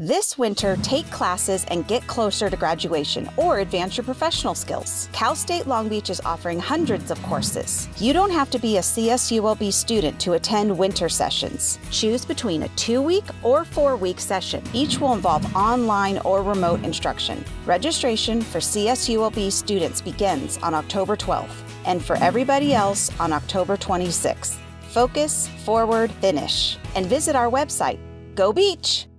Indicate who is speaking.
Speaker 1: This winter, take classes and get closer to graduation or advance your professional skills. Cal State Long Beach is offering hundreds of courses. You don't have to be a CSULB student to attend winter sessions. Choose between a two week or four week session. Each will involve online or remote instruction. Registration for CSULB students begins on October 12th and for everybody else on October 26th. Focus, forward, finish. And visit our website. Go Beach!